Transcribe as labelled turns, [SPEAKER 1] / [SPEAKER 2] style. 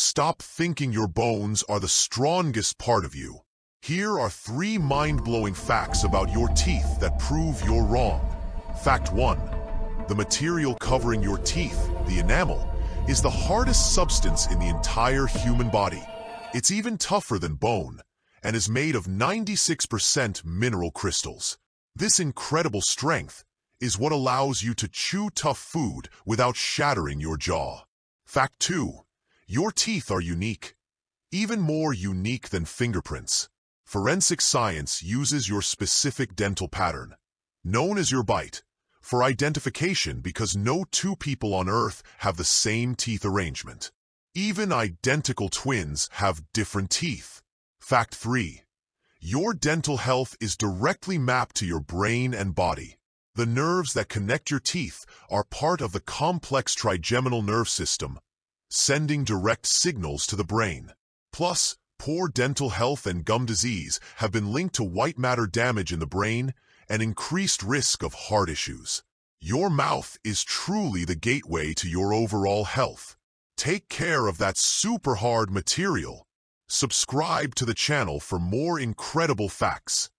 [SPEAKER 1] Stop thinking your bones are the strongest part of you. Here are three mind-blowing facts about your teeth that prove you're wrong. Fact 1. The material covering your teeth, the enamel, is the hardest substance in the entire human body. It's even tougher than bone and is made of 96% mineral crystals. This incredible strength is what allows you to chew tough food without shattering your jaw. Fact 2. Your teeth are unique. Even more unique than fingerprints. Forensic science uses your specific dental pattern, known as your bite, for identification because no two people on Earth have the same teeth arrangement. Even identical twins have different teeth. Fact 3. Your dental health is directly mapped to your brain and body. The nerves that connect your teeth are part of the complex trigeminal nerve system, sending direct signals to the brain. Plus, poor dental health and gum disease have been linked to white matter damage in the brain and increased risk of heart issues. Your mouth is truly the gateway to your overall health. Take care of that super hard material. Subscribe to the channel for more incredible facts.